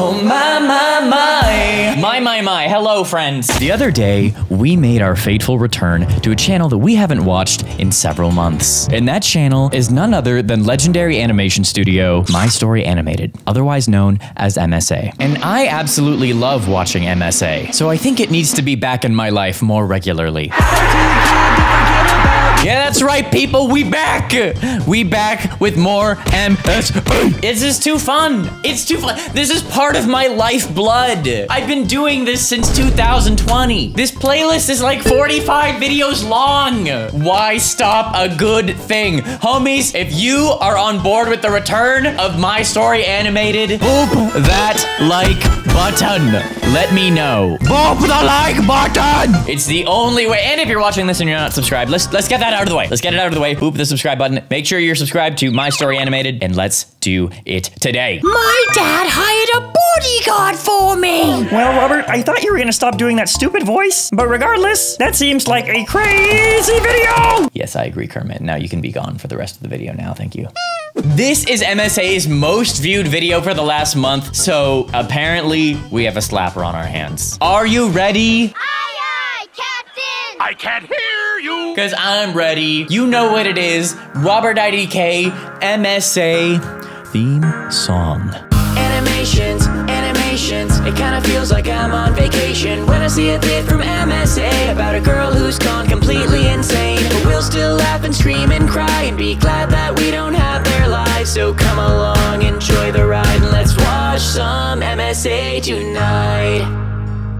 Oh my my my. My my my. Hello friends. The other day, we made our fateful return to a channel that we haven't watched in several months. And that channel is none other than legendary animation studio My Story Animated, otherwise known as MSA. And I absolutely love watching MSA, so I think it needs to be back in my life more regularly. Yeah, that's right, people. We back. We back with more MSA. This is too fun. It's too fun. This is part of my lifeblood. I've been doing this since 2020. This playlist is like 45 videos long. Why stop a good thing? Homies, if you are on board with the return of My Story Animated, boop that like button. Let me know. Boop the like button. It's the only way. And if you're watching this and you're not subscribed, let's let's get that out of the way. Let's get it out of the way. Boop the subscribe button. Make sure you're subscribed to My Story Animated, and let's do it today. My dad hired a bodyguard for me. Well, Robert, I thought you were gonna stop doing that stupid voice, but regardless, that seems like a crazy video! Yes, I agree, Kermit. Now you can be gone for the rest of the video now. Thank you. This is MSA's most viewed video for the last month, so apparently we have a slapper on our hands. Are you ready? Aye, aye, Captain! I can't hear you. Cause I'm ready. You know what it is. Robert IDK MSA theme song. Kinda feels like I'm on vacation when I see a vid from MSA about a girl who's gone completely insane. But we'll still laugh and scream and cry and be glad that we don't have their lives. So come along, enjoy the ride, and let's watch some MSA tonight.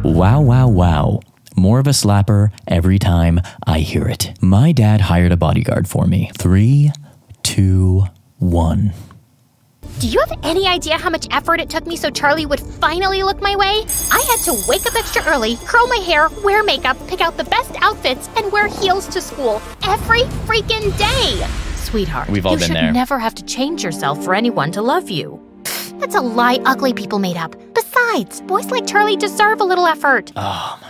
Wow, wow, wow. More of a slapper every time I hear it. My dad hired a bodyguard for me. Three, two, one. Do you have any idea how much effort it took me so Charlie would finally look my way? I had to wake up extra early, curl my hair, wear makeup, pick out the best outfits, and wear heels to school every freaking day. Sweetheart, We've all you been should there. never have to change yourself for anyone to love you. That's a lie ugly people made up. Besides, boys like Charlie deserve a little effort. Oh my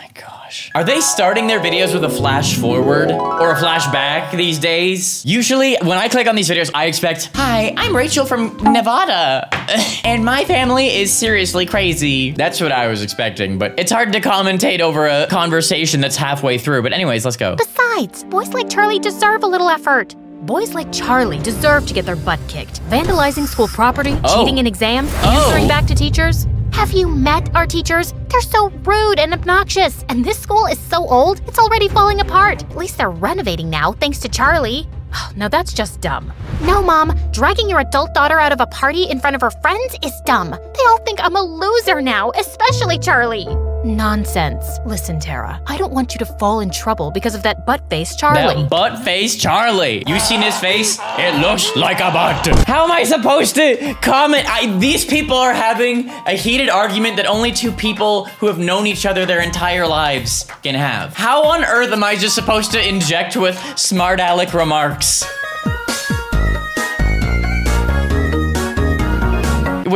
gosh. Are they starting their videos with a flash forward or a flashback these days? Usually, when I click on these videos, I expect, Hi, I'm Rachel from Nevada, and my family is seriously crazy. That's what I was expecting, but it's hard to commentate over a conversation that's halfway through. But, anyways, let's go. Besides, boys like Charlie deserve a little effort. Boys like Charlie deserve to get their butt kicked. Vandalizing school property, Oh. cheating in exams, Oh. answering back to teachers. Have you met our teachers? They're so rude and obnoxious. And this school is so old, it's already falling apart. At least they're renovating now, thanks to Charlie. Now that's just dumb. No, Mom, dragging your adult daughter out of a party in front of her friends is dumb. They all think I'm a loser now, especially Charlie. Nonsense. Listen, Tara, I don't want you to fall in trouble because of that butt face Charlie. That butt face Charlie. You seen his face? It looks like a butt. How am I supposed to comment? I, these people are having a heated argument that only two people who have known each other their entire lives can have. How on earth am I just supposed to inject with smart aleck remarks?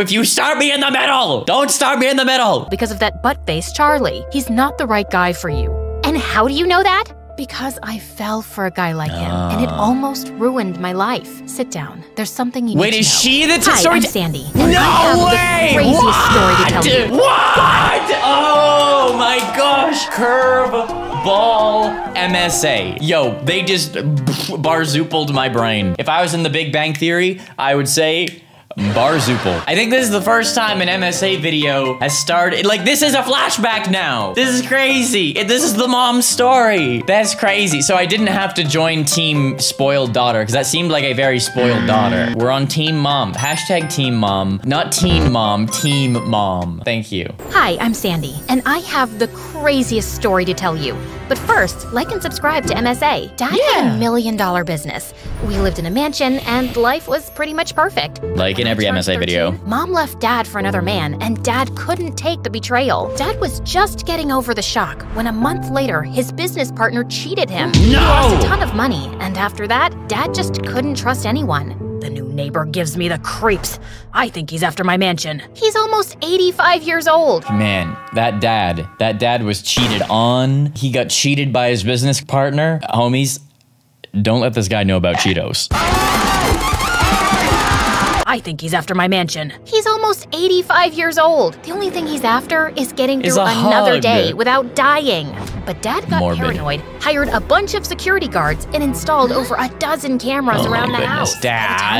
If you start me in the middle, don't start me in the middle. because of that butt face Charlie. He's not the right guy for you. And how do you know that? Because I fell for a guy like him, and it ah. almost ruined my life. Sit down. There's something you Wait, need to is she the Hi, story I'm Sandy. and I have No way! what? story to tell you. What? Oh my gosh! Curve ball MSA. Yo, they just barzoopled my brain. If I was in the Big Bang Theory, I would say Barzoople. I think this is the first time an MSA video has started. Like, this is a flashback now. This is crazy. This is the mom's story. That's crazy. So I didn't have to join Team Spoiled Daughter because that seemed like a very spoiled daughter. We're on Team Mom. Hashtag Team Mom. Not Teen Mom, Team Mom. Thank you. Hi, I'm Sandy, and I have the craziest story to tell you. But first, like and subscribe to MSA. Dad had a million dollar business. We lived in a mansion, and life was pretty much perfect. Like in every turned MSA video. Mom left Dad for another man, and Dad couldn't take the betrayal. Dad was just getting over the shock when a month later, his business partner cheated him. No! He lost a ton of money, and after that, Dad just couldn't trust anyone. The new neighbor gives me the creeps. I think he's after my mansion. He's almost 85 years old. Man, that dad, that dad was cheated on. He got cheated by his business partner. Homies, don't let this guy know about Cheetos. I think he's after my mansion. He's almost 85 years old. The only thing he's after is getting through a another hug. day without dying. But Dad got Morbid. paranoid, hired a bunch of security guards, and installed over a dozen cameras Oh my around the goodness, house. By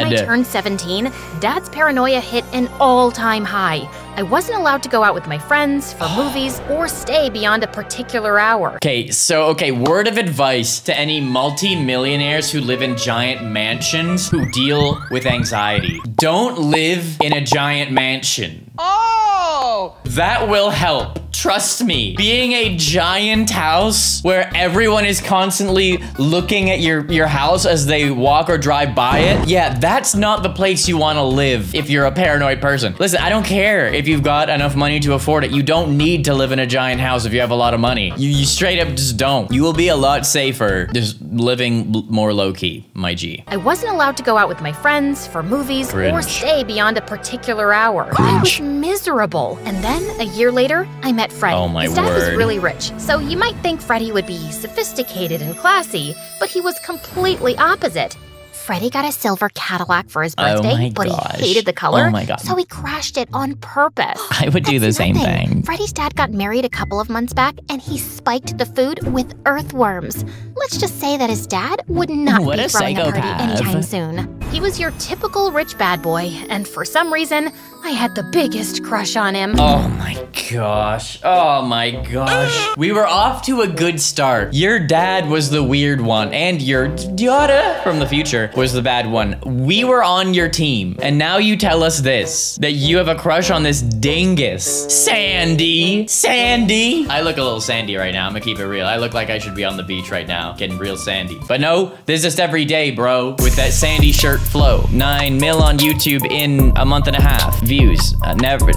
the time I turned 17, Dad's paranoia hit an all-time high. I wasn't allowed to go out with my friends, for movies, or stay beyond a particular hour. Okay, so okay, word of advice to any multi-millionaires who live in giant mansions who deal with anxiety. Don't live in a giant mansion. Oh! That will help. Trust me. Being a giant house where everyone is constantly looking at your, your house as they walk or drive by it, yeah, that's not the place you want to live if you're a paranoid person. Listen, I don't care if you've got enough money to afford it. You don't need to live in a giant house if you have a lot of money. You, you straight up just don't. You will be a lot safer just living more low key, my G. I wasn't allowed to go out with my friends, for movies, or stay beyond a particular hour. I was miserable. And then, a year later, I met Freddie. Oh, my His dad was really rich, so you might think Freddie would be sophisticated and classy, but he was completely opposite. Freddie got a silver Cadillac for his Oh birthday, my but he hated the color, Oh my God. so he crashed it on purpose. I would do the That's same nothing. thing. Freddie's dad got married a couple of months back and he spiked the food with earthworms. Let's just say that his dad would not What be throwing a party anytime soon. He was your typical rich bad boy, and for some reason, I had the biggest crush on him. Oh my gosh. Oh my gosh. We were off to a good start. Your dad was the weird one, and your daughter from the future was the bad one. We were on your team, and now you tell us this that you have a crush on this dingus. Sandy. Sandy. I look a little sandy right now. I'm gonna keep it real. I look like I should be on the beach right now, getting real sandy. But no, this is just every day, bro, with that sandy shirt flow. Nine mil on YouTube in a month and a half. Views. Uh, never.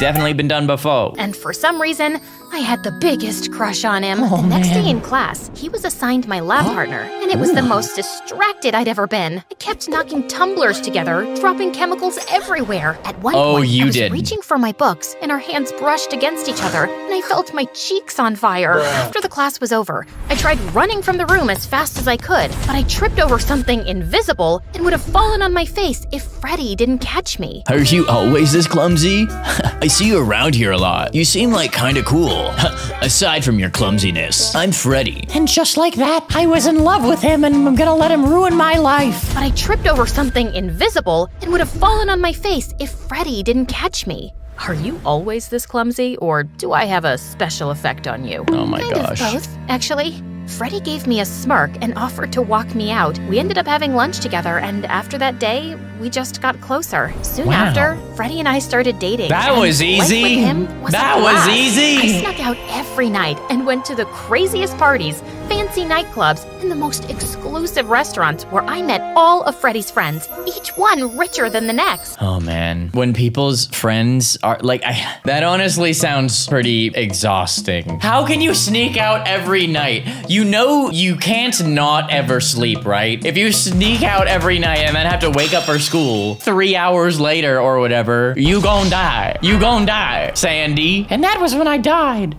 Definitely been done before. And for some reason, I had the biggest crush on him. the next day in class, he was assigned my lab oh, partner, and it was the most distracted I'd ever been. I kept knocking tumblers together, dropping chemicals everywhere. At one Oh, point, you I was did. reaching for my books, and our hands brushed against each other, and I felt my cheeks on fire. After the class was over, I tried running from the room as fast as I could, but I tripped over something invisible and would have fallen on my face if Freddy didn't catch me. Are you always this clumsy? I see you around here a lot. You seem like kinda cool. Aside from your clumsiness. I'm Freddy. And just like that, I was in love with him and I'm gonna let him ruin my life. but I tripped over something invisible and would have fallen on my face if Freddy didn't catch me. Are you always this clumsy, or do I have a special effect on you? Oh my kind gosh. of both, actually. Freddie gave me a smirk and offered to walk me out. We ended up having lunch together, and after that day, we just got closer. Soon Wow. after, Freddie and I started dating. That was easy. was That was easy. I snuck out every night and went to the craziest parties, fancy nightclubs, and the most exclusive restaurants where I met all of Freddie's friends, each one richer than the next. Oh man, when people's friends are like, I, that honestly sounds pretty exhausting. How can you sneak out every night? You know you can't not ever sleep, right? If you sneak out every night and then have to wake up for school three hours later or whatever, you gon' die. You gon' die, Sandy. And that was when I died.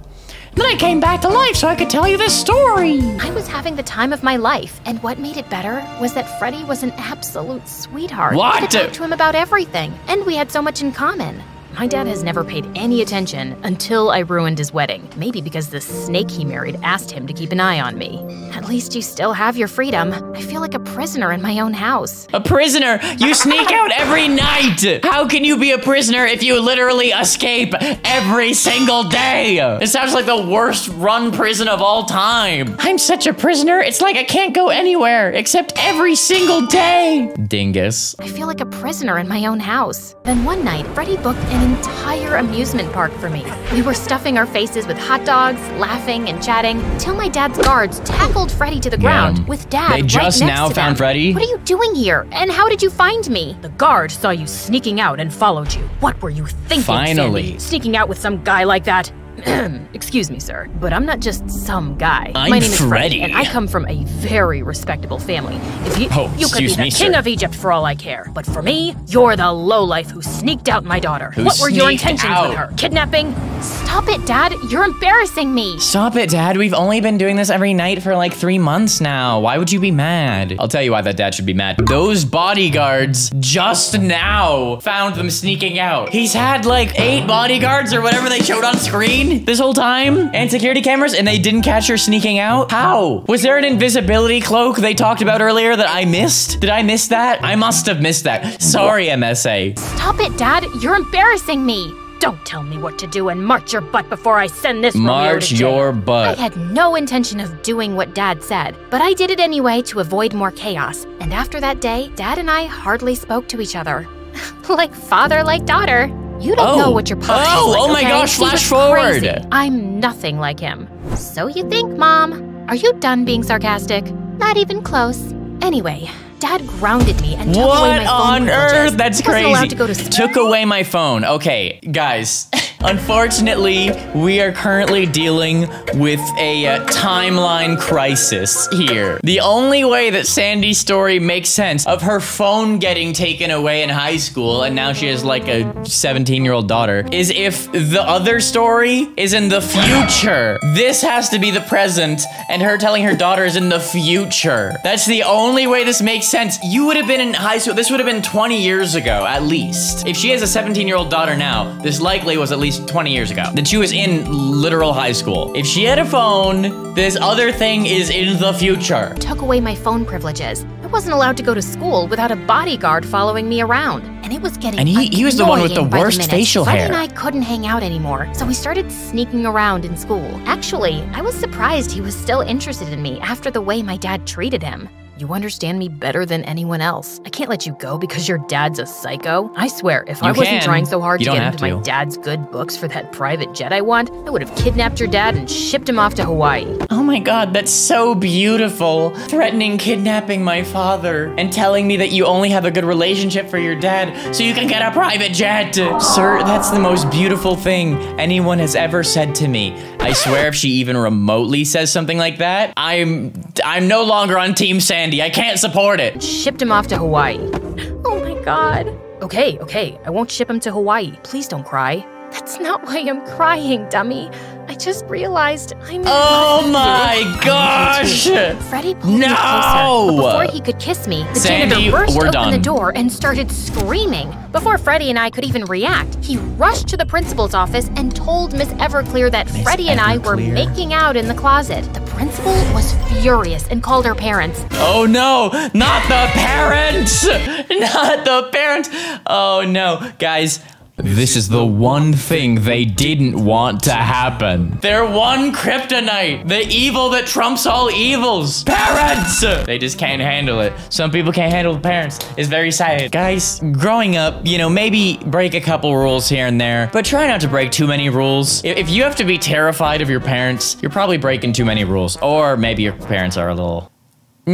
Then I came back to life so I could tell you this story. I was having the time of my life, and what made it better was that Freddie was an absolute sweetheart. What? I could talk to him about everything, and we had so much in common. My dad has never paid any attention until I ruined his wedding. Maybe because the snake he married asked him to keep an eye on me. At least you still have your freedom. I feel like a prisoner in my own house. A prisoner! You sneak out every night! How can you be a prisoner if you literally escape every single day? It sounds like the worst run prison of all time. I'm such a prisoner, it's like I can't go anywhere except every single day. Dingus. I feel like a prisoner in my own house. Then one night, Freddie booked an entire amusement park for me. We were stuffing our faces with hot dogs, laughing and chatting, till my dad's guards tackled Freddie to the ground Yeah. with dad They right just next now to found them. Freddie? What are you doing here? And how did you find me? The guard saw you sneaking out and followed you. What were you thinking, Finally. Sandy? Sneaking out with some guy like that? Excuse me, sir, but I'm not just some guy. I'm My name is Freddy. Freddy, and I come from a very respectable family. If you, Oh, you could be the me, king sir. of Egypt for all I care, but for me, you're the lowlife who sneaked out my daughter. Who what were your intentions out? with her? Kidnapping? Stop it, Dad. You're embarrassing me. Stop it, Dad. We've only been doing this every night for like three months now. Why would you be mad? I'll tell you why that dad should be mad. Those bodyguards just now found them sneaking out. He's had like eight bodyguards or whatever they showed on screen this whole time and security cameras and they didn't catch her sneaking out. How? Was there an invisibility cloak they talked about earlier that I missed? Did I miss that? I must have missed that. Sorry, MSA. Stop it, Dad. You're embarrassing me. Don't tell me what to do and march your butt before I send this March to jail. your butt. I had no intention of doing what Dad said, but I did it anyway to avoid more chaos. And after that day, Dad and I hardly spoke to each other. like father, like daughter. You don't Oh. know what your pop Oh, is like, oh my okay? gosh, flash forward. crazy. I'm nothing like him. So you think, Mom? Are you done being sarcastic? Not even close. Anyway, Dad grounded me and took away my phone on privileges. earth? That's crazy. to go to. Took away my phone. Okay, guys. Unfortunately, we are currently dealing with a uh, timeline crisis here. The only way that Sandy's story makes sense of her phone getting taken away in high school and now she has like a 17 year old daughter is if the other story is in the future. This has to be the present and her telling her daughter is in the future. That's the only way this makes sense. You would have been in high school. This would have been 20 years ago, at least. If she has a 17 year old daughter now, this likely was at least 20 years ago. That she was in literal high school. If she had a phone, this other thing is in the future. took away my phone privileges. I wasn't allowed to go to school without a bodyguard following me around. And it was getting And he- he was the one with the worst minute. facial Freddie hair. and I couldn't hang out anymore, so we started sneaking around in school. Actually, I was surprised he was still interested in me after the way my dad treated him. You understand me better than anyone else. I can't let you go because your dad's a psycho. I swear, if I You wasn't can. trying so hard You to get into my dad's good books for that private jet I want, I would have kidnapped your dad and shipped him off to Hawaii. Oh my god, that's so beautiful. Threatening kidnapping my father and telling me that you only have a good relationship for your dad so you can get a private jet. Sir, that's the most beautiful thing anyone has ever said to me. I swear if she even remotely says something like that, I'm I'm no longer on Team Sandy. I can't support it. Shipped him off to Hawaii. Oh my god. Okay, okay, I won't ship him to Hawaii. Please don't cry. That's not why I'm crying, dummy. I just realized I'm. Oh my gosh! Freddie pulled me No! closer, but before he could kiss me, the Sandy, janitor burst open done. the door and started screaming. Before Freddie and I could even react, he rushed to the principal's office and told Miss Everclear that Freddie and I were making out in the closet. The principal was furious and called her parents. Oh no, not the parents! Not the parents! Oh no, guys. This is the one thing they didn't want to happen. Their one kryptonite, the evil that trumps all evils. Parents! They just can't handle it. Some people can't handle the parents. It's very sad. Guys, growing up, you know, maybe break a couple rules here and there, but try not to break too many rules. If you have to be terrified of your parents, you're probably breaking too many rules. Or maybe your parents are a little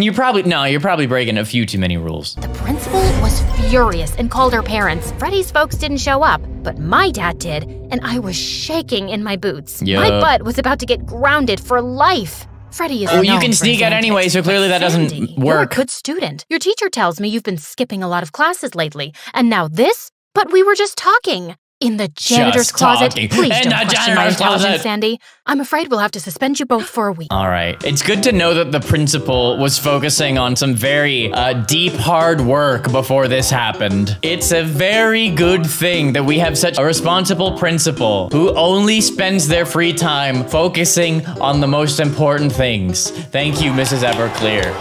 you probably no, you're probably breaking a few too many rules. The principal was furious and called her parents. Freddie's folks didn't show up, but my dad did, and I was shaking in my boots. My butt was about to get grounded for life. Freddie is. Well, you can sneak out anyway, so clearly that doesn't Sandy, work. You're a good student. Your teacher tells me you've been skipping a lot of classes lately, and now this. But we were just talking. In the janitor's Just closet. talking. Please In don't the question my janitor's intelligence, closet. Sandy. I'm afraid we'll have to suspend you both for a week. All right. It's good to know that the principal was focusing on some very uh, deep, hard work before this happened. It's a very good thing that we have such a responsible principal who only spends their free time focusing on the most important things. Thank you, Mrs. Everclear.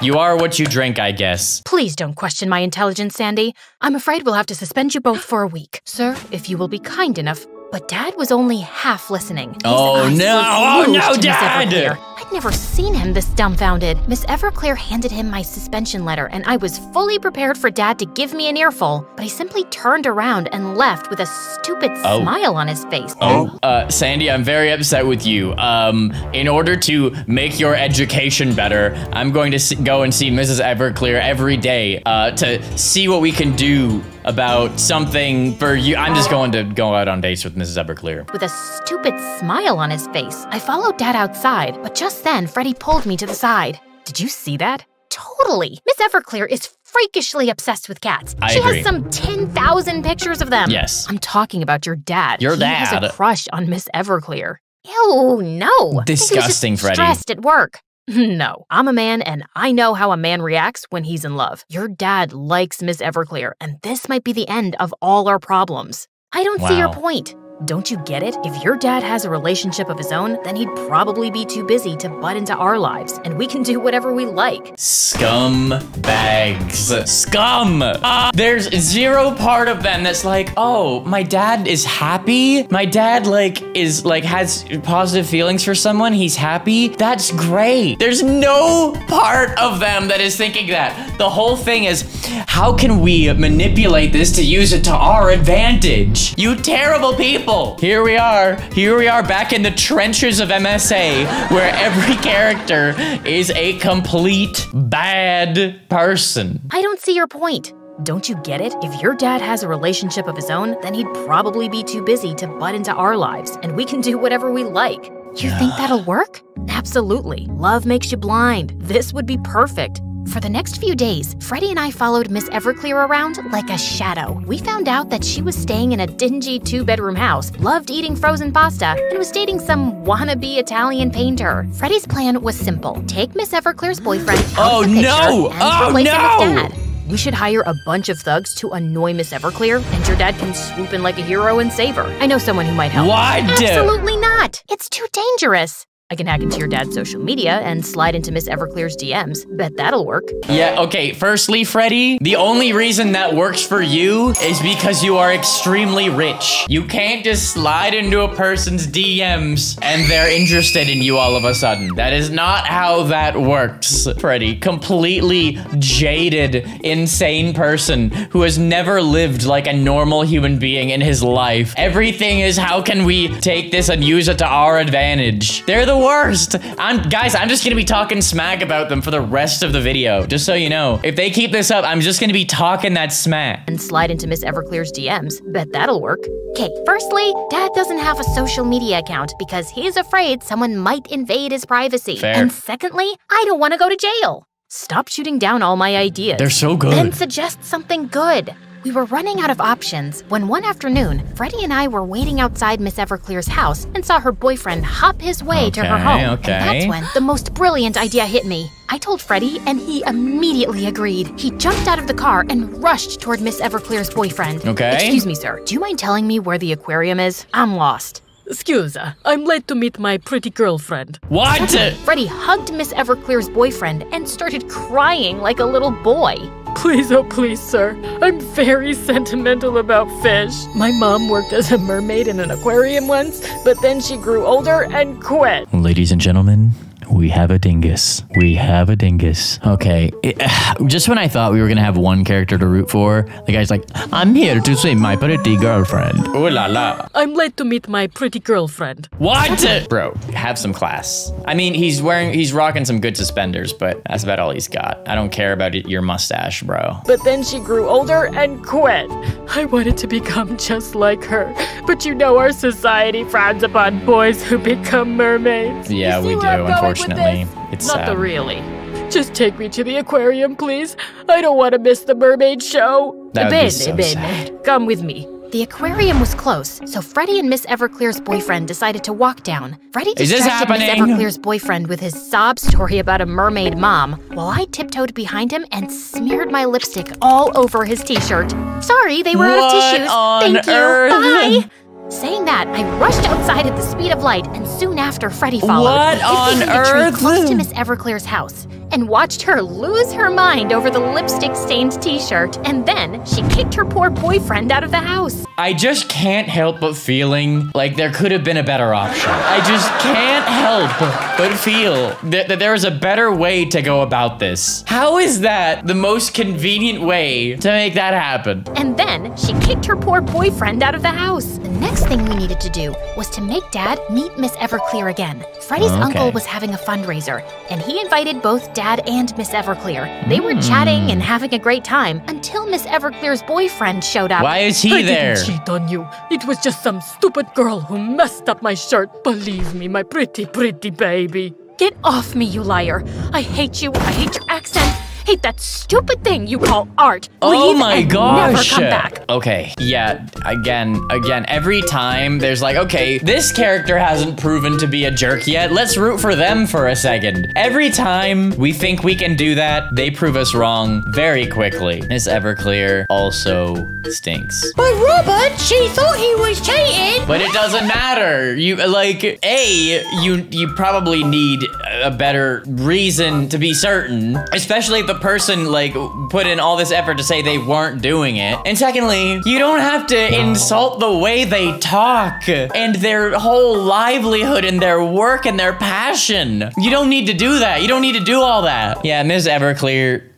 You are what you drink, I guess. Please don't question my intelligence, Sandy. I'm afraid we'll have to suspend you both for a week. Sir, if you will be kind enough. But Dad was only half listening. His Oh, no. Oh, no, Dad. I'd never seen him this dumbfounded. Miss Everclear handed him my suspension letter, and I was fully prepared for Dad to give me an earful. But he simply turned around and left with a stupid Oh. smile on his face. Oh, uh, Sandy, I'm very upset with you. Um, in order to make your education better, I'm going to go and see Mrs. Everclear every day uh, to see what we can do about something for you. I'm just going to go out on dates with Mrs. Everclear. with a stupid smile on his face. I followed Dad outside, but just then Freddie pulled me to the side. Did you see that? Totally. Miss Everclear is freakishly obsessed with cats. I she agree. has some 10,000 pictures of them. Yes. I'm talking about your dad. Your he has a crush on Miss Everclear. Ew, no. I think he was just Disgusting, Freddie. Stressed at work. No, I'm a man and I know how a man reacts when he's in love. Your dad likes Miss Everclear, and this might be the end of all our problems. I don't see your point. Don't you get it? If your dad has a relationship of his own, then he'd probably be too busy to butt into our lives, and we can do whatever we like. Scum bags. Scum. Ah, there's zero part of them that's like, oh, my dad is happy. My dad like is like has positive feelings for someone. He's happy. That's great. There's no part of them that is thinking that. The whole thing is, how can we manipulate this to use it to our advantage? You terrible people. Here we are. Here we are back in the trenches of MSA where every character is a complete bad person. I don't see your point. Don't you get it? If your dad has a relationship of his own, then he'd probably be too busy to butt into our lives, and we can do whatever we like. You think that'll work? Absolutely. Love makes you blind. This would be perfect. For the next few days, Freddie and I followed Miss Everclear around like a shadow. We found out that she was staying in a dingy two bedroom house, loved eating frozen pasta, and was dating some wannabe Italian painter. Freddie's plan was simple take Miss Everclear's boyfriend out Oh, of the picture no! and Oh, replace him with dad. We should hire a bunch of thugs to annoy Miss Everclear, and your dad can swoop in like a hero and save her. I know someone who might help. What? Absolutely not. It's too dangerous. I can hack into your dad's social media and slide into Miss Everclear's DMs. Bet that'll work. Yeah, okay, firstly, Freddy, the only reason that works for you is because you are extremely rich. You can't just slide into a person's DMs and they're interested in you all of a sudden. That is not how that works, Freddy. Completely jaded, insane person who has never lived like a normal human being in his life. Everything is how can we take this and use it to our advantage? They're the worst. I'm guys, I'm just gonna be talking smack about them for the rest of the video, just so you know. If they keep this up, I'm just gonna be talking that smack. And slide into Miss Everclear's DMs. Bet that'll work. Okay, firstly, Dad doesn't have a social media account because he's afraid someone might invade his privacy. Fair. And secondly, I don't want to go to jail. Stop shooting down all my ideas. They're so good. Then suggest something good. We were running out of options when one afternoon, Freddie and I were waiting outside Miss Everclear's house and saw her boyfriend hop his way to her home. okay. And that's when the most brilliant idea hit me. I told Freddie, and he immediately agreed. He jumped out of the car and rushed toward Miss Everclear's boyfriend. Okay. Excuse me, sir. Do you mind telling me where the aquarium is? I'm lost. Scusa, uh, I'm late to meet my pretty girlfriend. What? Freddie hugged Miss Everclear's boyfriend and started crying like a little boy. Please, oh please, sir. I'm very sentimental about fish. My mom worked as a mermaid in an aquarium once, but then she grew older and quit. Ladies and gentlemen, we have a dingus. We have a dingus. Okay, it- just when I thought we were gonna have one character to root for, the guy's like, I'm here to see my pretty girlfriend. Ooh la la. I'm late to meet my pretty girlfriend. What? Bro, have some class. I mean, he's wearing, he's rocking some good suspenders, but that's about all he's got. I don't care about it, your mustache, bro. But then she grew older and quit. I wanted to become just like her, but you know our society frowns upon boys who become mermaids. Yeah, we do, I'm going with unfortunately. this? It's Not sad. the really. Just take me to the aquarium, please. I don't want to miss the mermaid show. That would be bene, so bene. sad. Come with me. The aquarium was close, so Freddie and Miss Everclear's boyfriend decided to walk down. Freddie Is this distracted Miss happening? Everclear's boyfriend with his sob story about a mermaid mom, while I tiptoed behind him and smeared my lipstick all over his t-shirt. Sorry, they were out of tissues. Thank you. earth? Bye. Saying that, I rushed outside at the speed of light, and soon after, Freddie followed. What on became a tree earth? Close to Miss Everclear's house, and watched her lose her mind over the lipstick-stained T-shirt, and then she kicked her poor boyfriend out of the house. I just can't help but feeling like there could have been a better option. I just can't help but feel that, that there is a better way to go about this. How is that the most convenient way to make that happen? And then she kicked her poor boyfriend out of the house. The next thing we needed to do was to make Dad meet Miss Everclear again. Freddie's oh, Okay. uncle was having a fundraiser, and he invited both Dad and Miss Everclear. They were hmm. chatting and having a great time until Miss Everclear's boyfriend showed up. Why is he I there? didn't cheat on you. It was just some stupid girl who messed up my shirt. Believe me, my pretty, pretty baby. Get off me, you liar. I hate you. I hate your accent. Hate that stupid thing you call art. Oh Leave my and gosh. Never come back. Okay, yeah, again, again, every time there's like, okay, this character hasn't proven to be a jerk yet. Let's root for them for a second. Every time we think we can do that, they prove us wrong very quickly. Miss Everclear also stinks. But Robert, she thought he was cheating. But it doesn't matter. You like a you you probably need a better reason to be certain, especially if the person like put in all this effort to say they weren't doing it. And secondly, you don't have to insult the way they talk and their whole livelihood and their work and their passion. You don't need to do that. You don't need to do all that. Yeah, Ms. Everclear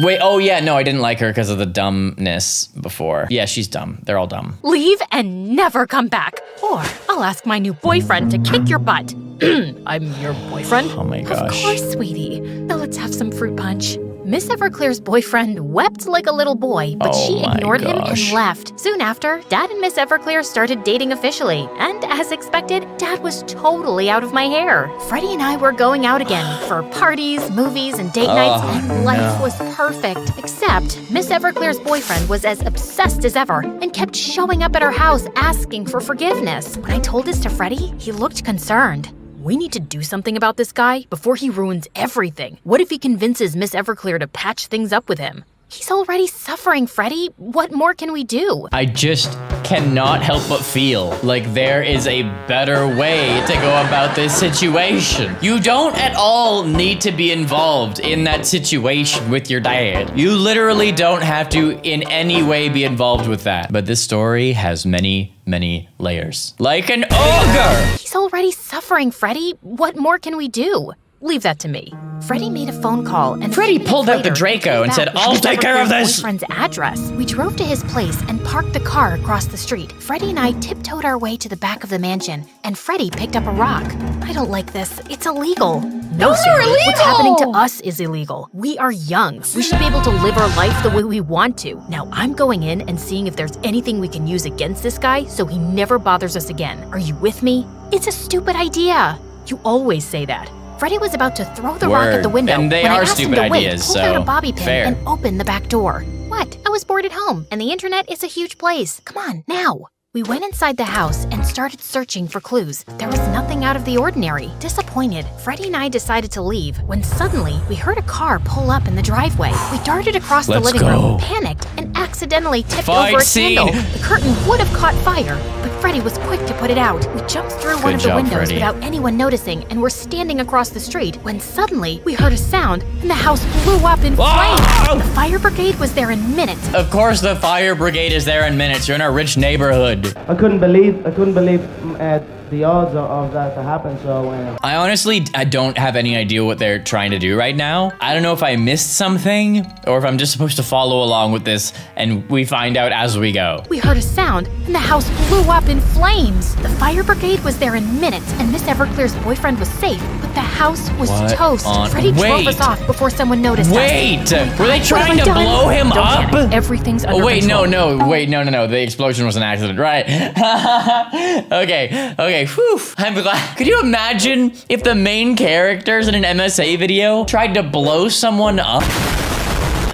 Wait, oh yeah, no, I didn't like her because of the dumbness before. Yeah, she's dumb. They're all dumb. Leave and never come back. Or I'll ask my new boyfriend to kick your butt. I'm your boyfriend? Oh my gosh. Of course, sweetie. Now let's have some fruit punch. Miss Everclear's boyfriend wept like a little boy, but Oh she ignored him and left. Soon after, Dad and Miss Everclear started dating officially, and as expected, Dad was totally out of my hair. Freddie and I were going out again for parties, movies, and date nights, Oh, and life no. was perfect. Except Miss Everclear's boyfriend was as obsessed as ever and kept showing up at our house asking for forgiveness. When I told this to Freddie, he looked concerned. We need to do something about this guy before he ruins everything. What if he convinces Miss Everclear to patch things up with him? He's already suffering, Freddy. What more can we do? I just cannot help but feel like there is a better way to go about this situation. You don't at all need to be involved in that situation with your dad. You literally don't have to in any way be involved with that. But this story has many, many layers. Like an ogre! He's already suffering, Freddy. What more can we do? Leave that to me. Freddie made a phone call and Freddie pulled out the Draco and said, "I'll take care of this." Boyfriend's address. We drove to his place and parked the car across the street. Freddie and I tiptoed our way to the back of the mansion, and Freddie picked up a rock. I don't like this. It's illegal. No, Sandy. What's happening to us is illegal. We are young. We should be able to live our life the way we want to. Now I'm going in and seeing if there's anything we can use against this guy so he never bothers us again. Are you with me? It's a stupid idea. You always say that. Freddie was about to throw the rock at the window And they when I are asked stupid him to wait, ideas, pulled out so a bobby pin fair. and opened the back door. What? I was bored at home, and the internet is a huge place. Come on, now. We went inside the house and started searching for clues. There was nothing out of the ordinary. Disappointed, Freddie and I decided to leave when suddenly we heard a car pull up in the driveway. We darted across the Let's living go. room, panicked, and accidentally tipped Fight over a scene. candle. The curtain would have caught fire, but Freddie was quick to put it out. We jumped through one Good of the job, windows Freddie. without anyone noticing and were standing across the street when suddenly we heard a sound and the house blew up in flames. The fire brigade was there in minutes. Of course, the fire brigade is there in minutes. You're in a rich neighborhood. I couldn't believe I couldn't believe uh, the odds of, of that to happen. So uh, I honestly, I don't have any idea what they're trying to do right now. I don't know if I missed something or if I'm just supposed to follow along with this and we find out as we go. We heard a sound and the house blew up in flames. The fire brigade was there in minutes and Miss Everclear's boyfriend was safe, but the house was What toast. on- Freddie drove Wait. us off before someone noticed Wait, us. Oh were they trying to done? blow him Don't up? panic. Everything's under Oh wait, control. no, no, wait, no, no, no. The explosion was an accident, right? okay, okay. Whew. I'm glad. Could you imagine if the main characters in an MSA video tried to blow someone up?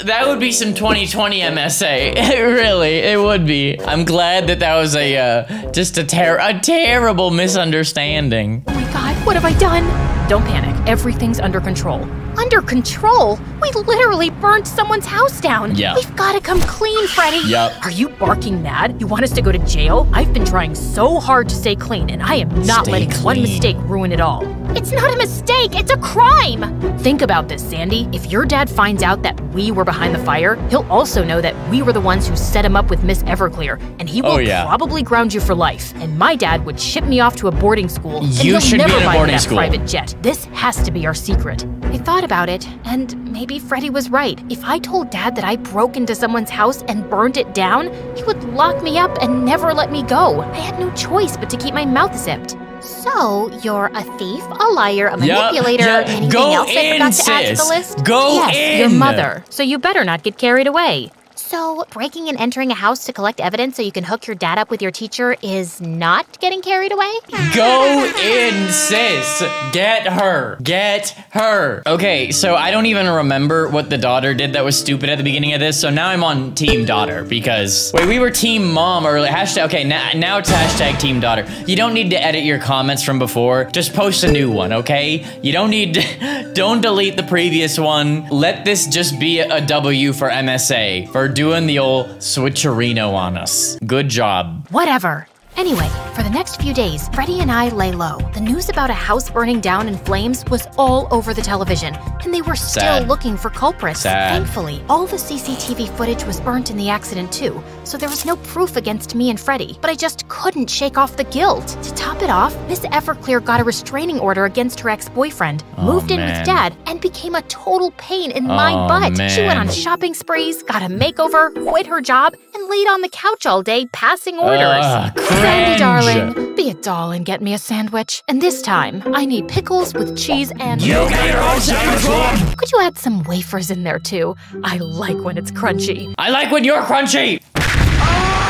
That would be some 2020 MSA. It really, it would be. I'm glad that that was a uh, just a ter- a terrible misunderstanding. Oh my god, what have I done? Don't panic. Everything's under control. Under control? We literally burnt someone's house down. Yeah. We've got to come clean, Freddy. Yup. Are you barking mad? You want us to go to jail? I've been trying so hard to stay clean, and I am not Stay letting one mistake ruin it all. It's not a mistake, it's a crime! Think about this, Sandy. If your dad finds out that we were behind the fire, he'll also know that we were the ones who set him up with Miss Everclear, and he oh, will Oh, yeah. probably ground you for life. And my dad would ship me off to a boarding school, and You he'll should be never in a buy me that school. private jet. This has to be our secret. I thought about it, and maybe Freddie was right. If I told Dad that I broke into someone's house and burned it down, he would lock me up and never let me go. I had no choice but to keep my mouth zipped. So, you're a thief, a liar, a manipulator, yup. anything Go else I in, forgot to add to the list? Go yes, in. your mother. So you better not get carried away. So breaking and entering a house to collect evidence so you can hook your dad up with your teacher is not getting carried away? Go in, sis. Get her. Get her. Okay, so I don't even remember what the daughter did that was stupid at the beginning of this. So now I'm on team daughter because wait, we were team mom earlier. Hashtag. Okay, now now it's hashtag team daughter. You don't need to edit your comments from before. Just post a new one, okay? You don't need to. Don't delete the previous one. Let this just be a W for MSA for doing the old switcherino on us. Good job. Whatever. Anyway, for the next few days, Freddie and I lay low. The news about a house burning down in flames was all over the television, and they were still Sad. looking for culprits. Sad. Thankfully, all the CCTV footage was burnt in the accident too, so there was no proof against me and Freddie. But I just couldn't shake off the guilt. To top it off, Miss Everclear got a restraining order against her ex-boyfriend, Oh, moved in man. with Dad, and became a total pain in my Oh, butt. She went on shopping sprees, got a makeover, quit her job, and laid on the couch all day passing orders. Ugh, Sandy, darling, be a doll and get me a sandwich. And this time, I need pickles with cheese and. You get your own sandwich Could you add some wafers in there too? I like when it's crunchy. I like when you're crunchy.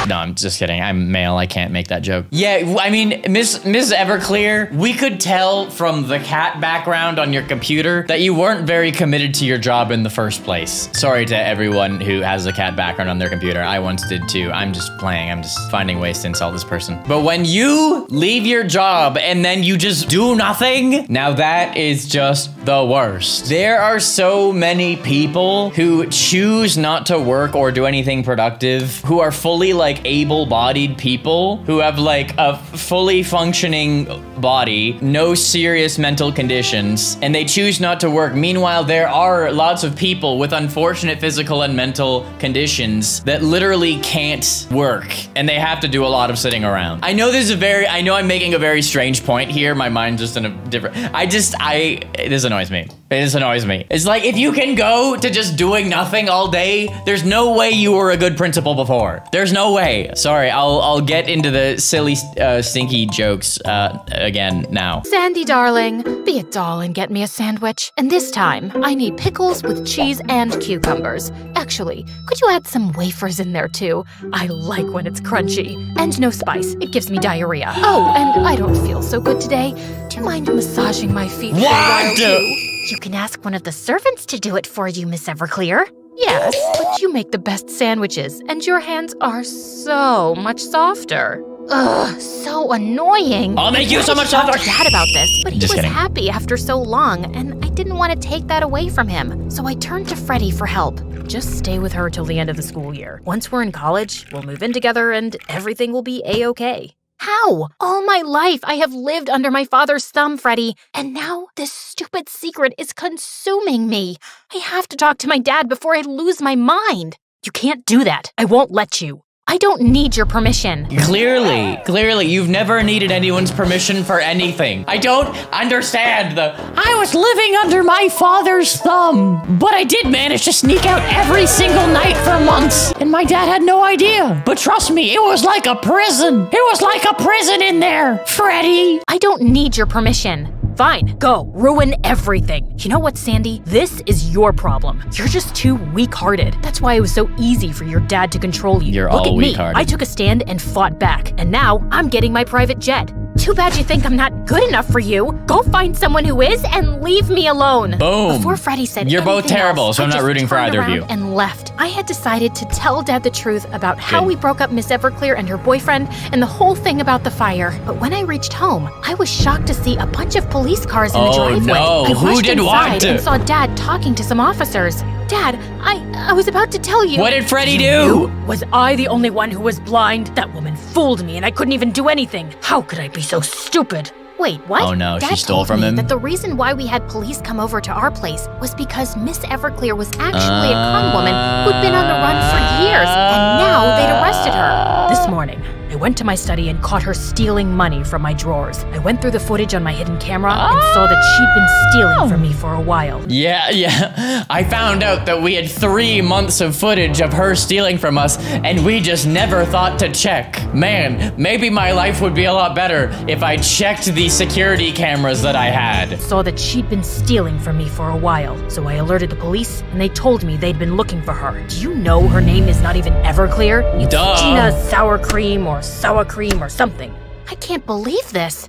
No, I'm just kidding. I'm male. I can't make that joke. Yeah, I mean, Miss Miss Everclear, we could tell from the cat background on your computer that you weren't very committed to your job in the first place. Sorry to everyone who has a cat background on their computer. I once did too. I'm just playing. I'm just finding ways to insult this person. But when you leave your job and then you just do nothing, now that is just the worst. There are so many people who choose not to work or do anything productive, who are fully like able-bodied people, who have like a fully functioning body, no serious mental conditions, and they choose not to work. Meanwhile, there are lots of people with unfortunate physical and mental conditions that literally can't work and they have to do a lot of sitting around. I know this is a very, I know I'm making a very strange point here. My mind's just in a different, I just, I, this annoys me. It just annoys me. It's like if you can go to just doing nothing all day, there's no way you were a good principal before. There's no way. Sorry, I'll I'll get into the silly uh, stinky jokes uh, again now. Sandy, darling, be a doll and get me a sandwich. And this time, I need pickles with cheese and cucumbers. Actually, could you add some wafers in there too? I like when it's crunchy. And no spice, it gives me diarrhea. Oh, and I don't feel so good today. Do you mind massaging my feet for a while What? You can ask one of the servants to do it for you, Miss Everclear. Yes, but you make the best sandwiches, and your hands are so much softer. Ugh, so annoying. I'll make you so much softer. Dad about this, but he Just was kidding. happy after so long, and I didn't want to take that away from him. So I turned to Freddie for help. Just stay with her till the end of the school year. Once we're in college, we'll move in together and everything will be a-okay. How? All my life I have lived under my father's thumb, Freddie, and now this stupid secret is consuming me. I have to talk to my dad before I lose my mind. You can't do that. I won't let you. I don't need your permission. Clearly, clearly, you've never needed anyone's permission for anything. I don't understand the. I was living under my father's thumb, but I did manage to sneak out every single night for months, and my dad had no idea. But trust me, it was like a prison. It was like a prison in there, Freddy. I don't need your permission. Fine, go, ruin everything. You know what, Sandy? This is your problem. You're just too weak hearted. That's why it was so easy for your dad to control you. You're Look all me. weak-hearted. I took a stand and fought back, and now I'm getting my private jet. Too bad you think I'm not good enough for you. Go find someone who is and leave me alone. Boom. Before Freddie said You're both anything terrible, else, so I I'm not rooting for either of you. And left. I had decided to tell Dad the truth about how we broke up Miss Everclear and her boyfriend and the whole thing about the fire. But when I reached home, I was shocked to see a bunch of police cars in the Oh, driveway. no. I Who rushed did inside what? and saw Dad talking to some officers. Dad, I I was about to tell you. What did Freddy do? Was I the only one who was blind? That woman fooled me and I couldn't even do anything. How could I be so stupid? Wait, what? Oh, no, she stole told from me him? That the reason why we had police come over to our place was because Miss Everclear was actually a con woman who'd been on the run for years, and now they'd arrested her. This morning, I went to my study and caught her stealing money from my drawers. I went through the footage on my hidden camera and saw that she'd been stealing from me for a while. Yeah, yeah. I found out that we had three months of footage of her stealing from us, and we just never thought to check. Man, maybe my life would be a lot better if I checked the security cameras that I had. Saw that she'd been stealing from me for a while, so I alerted the police and they told me they'd been looking for her. Do you know her name is not even Everclear? It's Duh. Gina Sour Cream or Sour Cream or something. I can't believe this.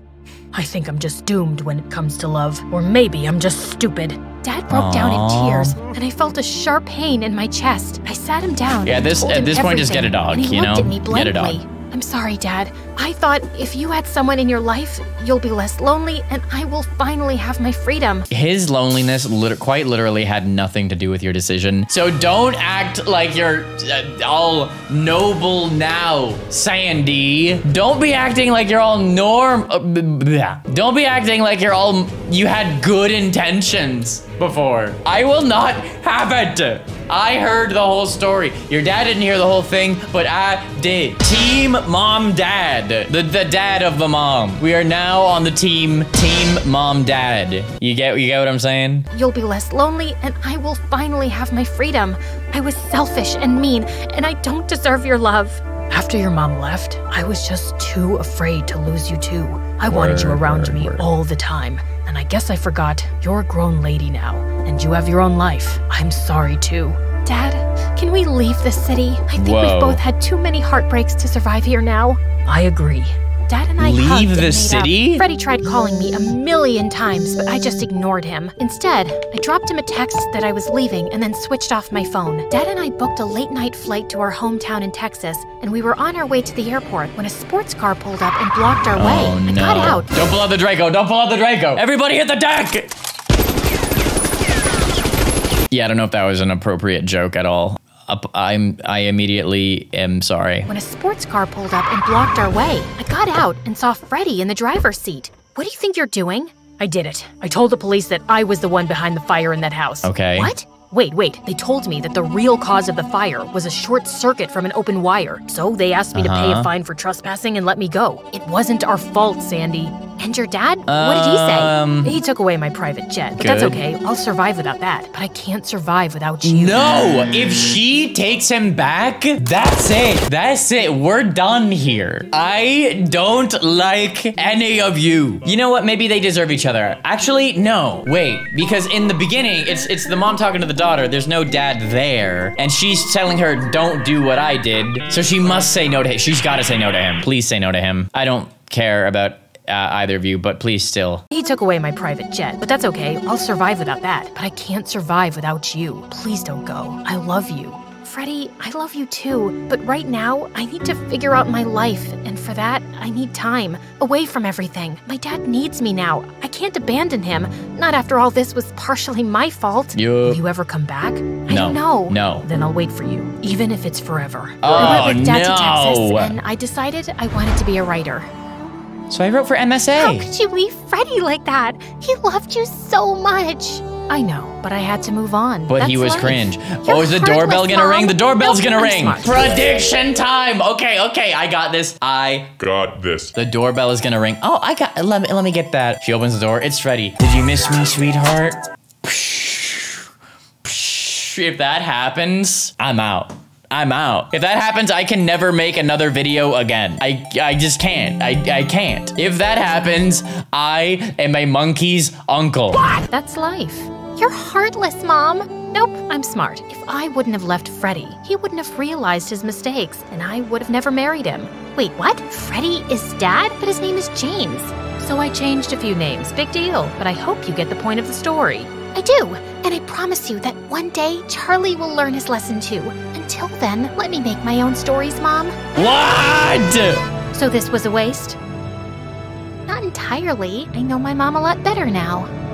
I think I'm just doomed when it comes to love. Or maybe I'm just stupid. Dad broke down in tears, and I felt a sharp pain in my chest. I sat him down. Yeah, and this- told at him this point, just get a dog, you know? At me Get a dog. I'm sorry, Dad. I thought if you had someone in your life, you'll be less lonely, and I will finally have my freedom. His loneliness lit- quite literally had nothing to do with your decision. So don't act like you're uh, all noble now, Sandy. Don't be acting like you're all norm. uh, Don't be acting like you're all. You had good intentions before. I will not have it. I heard the whole story. Your dad didn't hear the whole thing, but I did. Team mom dad. The the dad of the mom. We are now on the team team mom dad. You get you get what I'm saying? You'll be less lonely, and I will finally have my freedom. I was selfish and mean, and I don't deserve your love. After your mom left, I was just too afraid to lose you too. I wanted you around word, me word. all the time. And I guess I forgot you're a grown lady now, and you have your own life. I'm sorry too. Dad, can we leave the city? I think Whoa. we've both had too many heartbreaks to survive here now. I agree. Dad and I Leave hugged and the made city? Up. Freddie tried calling me a million times, but I just ignored him. Instead, I dropped him a text that I was leaving and then switched off my phone. Dad and I booked a late night flight to our hometown in Texas, and we were on our way to the airport when a sports car pulled up and blocked our oh, way. Oh I got out. Don't pull out the Draco. Don't pull out the Draco. Everybody hit the deck. Yeah, I don't know if that was an appropriate joke at all. Up, I'm I immediately am sorry. When a sports car pulled up and blocked our way, I got out and saw Freddie in the driver's seat. What do you think you're doing? I did it. I told the police that I was the one behind the fire in that house. Okay. What? Wait, wait. They told me that the real cause of the fire was a short circuit from an open wire. So they asked me to pay Uh-huh. a fine for trespassing and let me go. It wasn't our fault, Sandy. And your dad? what did he say? Um, He took away my private jet, but that's okay. I'll survive without that. But I can't survive without you. No, if she takes him back, that's it. That's it. We're done here. I don't like any of you. You know what? Maybe they deserve each other. Actually, no. Wait, because in the beginning, it's it's the mom talking to the daughter. There's no dad there, and she's telling her, "Don't do what I did." So she must say no to him. She's got to say no to him. Please say no to him. I don't care about uh, either of you, but please still. He took away my private jet, but that's okay. I'll survive without that. But I can't survive without you. Please don't go. I love you. Freddie, I love you too, but right now, I need to figure out my life, and for that, I need time, away from everything. My dad needs me now. I can't abandon him, not after all this was partially my fault. Will You. you ever come back? I No. don't know. No. Then I'll wait for you, even if it's forever. Oh, I went with dad to. Texas, and I decided I wanted to be a writer. So I wrote for MSA. How could you leave Freddie like that? He loved you so much. I know, but I had to move on. But he was life. cringe. You're oh, is the doorbell gonna ring? The doorbell's Nope, gonna I'm ring. smart. Prediction time. Okay, okay, I got this. I Got this. the doorbell is gonna ring. Oh, I got. Let me let me get that. She opens the door. It's Freddie. Did you miss me, sweetheart? If that happens, I'm out. I'm out. If that happens, I can never make another video again. I I just can't. I I can't. If that happens, I am a monkey's uncle. That's life. You're heartless, Mom. Nope, I'm smart. If I wouldn't have left Freddie, he wouldn't have realized his mistakes, and I would have never married him. Wait, what? Freddie is dad? But his name is James. So I changed a few names. Big deal. But I hope you get the point of the story. I do, and I promise you that one day Charlie will learn his lesson too. Until then, let me make my own stories, Mom. What? So this was a waste? Not entirely. I know my mom a lot better now.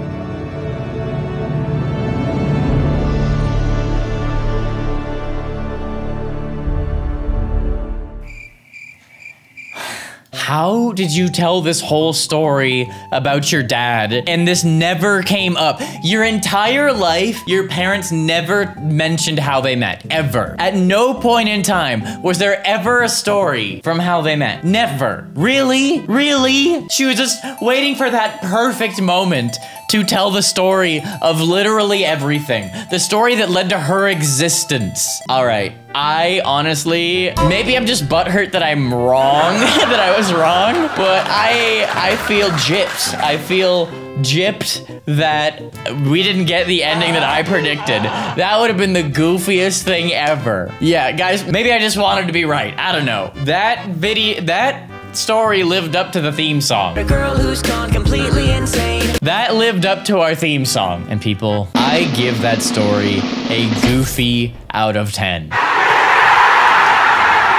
How did you tell this whole story about your dad and this never came up? Your entire life, your parents never mentioned how they met, ever. At no point in time was there ever a story from how they met. Never. Really? Really? She was just waiting for that perfect moment to tell the story of literally everything. The story that led to her existence. All right. I honestly, maybe I'm just butthurt that I'm wrong, that I was wrong, but I I feel gypped. I feel gypped that we didn't get the ending that I predicted. That would have been the goofiest thing ever. Yeah, guys, maybe I just wanted to be right. I don't know. That video, that story lived up to the theme song. A girl who's gone completely insane. That lived up to our theme song. And people, I give that story a goofy out of 10.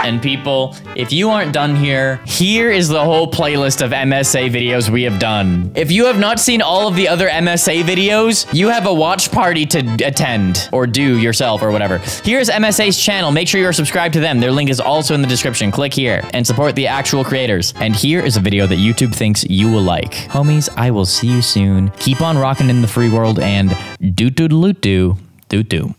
And people, if you aren't done here, here is the whole playlist of MSA videos we have done. If you have not seen all of the other MSA videos, you have a watch party to attend or do yourself or whatever. Here's MSA's channel. Make sure you're subscribed to them. Their link is also in the description. Click here and support the actual creators. And here is a video that YouTube thinks you will like. Homies, I will see you soon. Keep on rocking in the free world and doo doo doo doo doo doo.